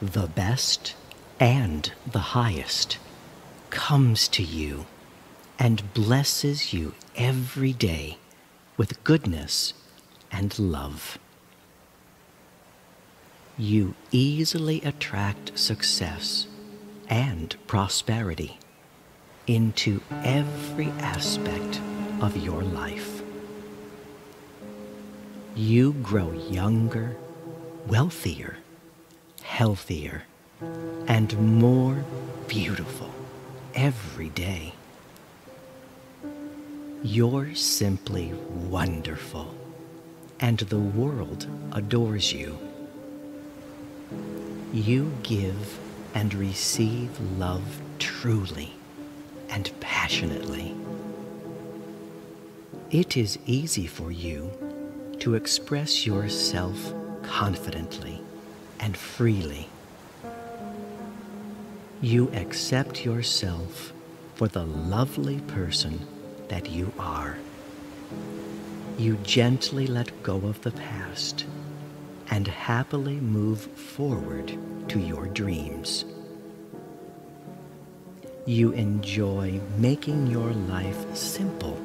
the best and the highest comes to you and blesses you every day with goodness and love. You easily attract success and prosperity into every aspect of your life. You grow younger, wealthier, healthier, and more beautiful every day. You're simply wonderful, and the world adores you. You give and receive love truly and passionately. It is easy for you to express yourself confidently and freely. You accept yourself for the lovely person that you are. You gently let go of the past and happily move forward to your dreams. You enjoy making your life simple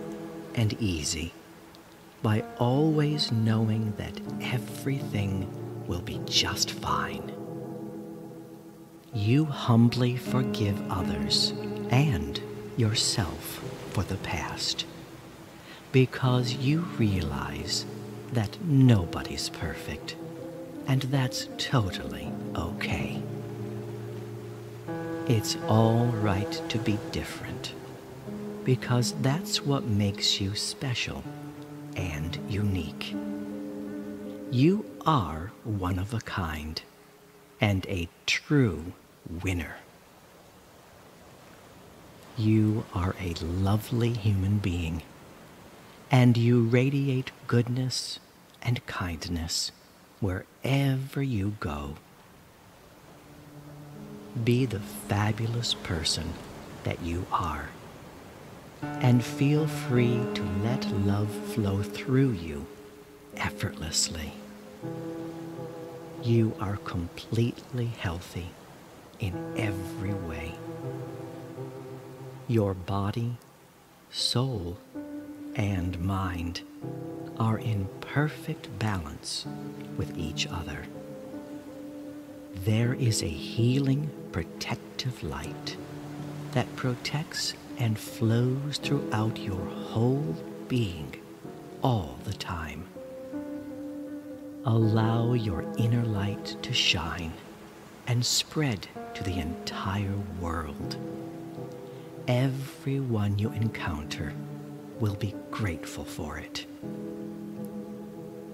and easy by always knowing that everything will be just fine. You humbly forgive others and yourself for the past because you realize that nobody's perfect and that's totally okay. It's all right to be different because that's what makes you special and unique. You are one of a kind and a true winner. You are a lovely human being, and you radiate goodness and kindness wherever you go. Be the fabulous person that you are, and feel free to let love flow through you effortlessly. You are completely healthy in every way. Your body, soul, and mind are in perfect balance with each other. There is a healing, protective light that protects and flows throughout your whole being all the time. Allow your inner light to shine and spread to the entire world everyone you encounter will be grateful for it.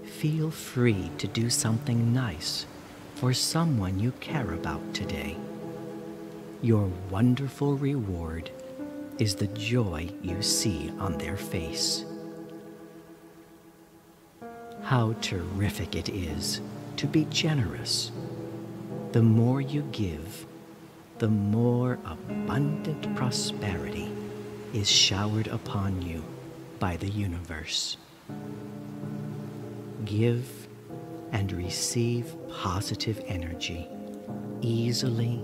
Feel free to do something nice for someone you care about today. Your wonderful reward is the joy you see on their face. How terrific it is to be generous. The more you give, the more abundant prosperity is showered upon you by the universe. Give and receive positive energy easily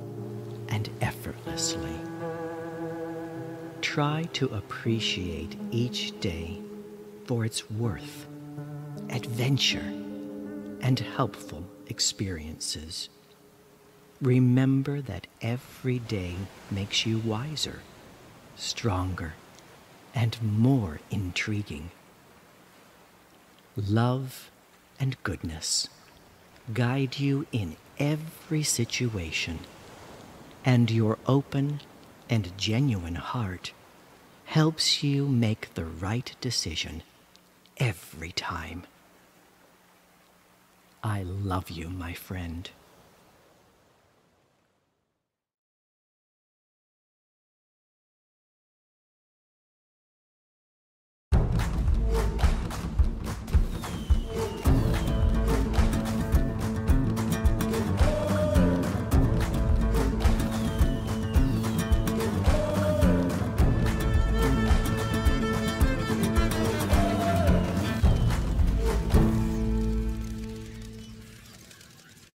and effortlessly. Try to appreciate each day for its worth, adventure, and helpful experiences. Remember that every day makes you wiser, stronger, and more intriguing. Love and goodness guide you in every situation, and your open and genuine heart helps you make the right decision every time. I love you, my friend.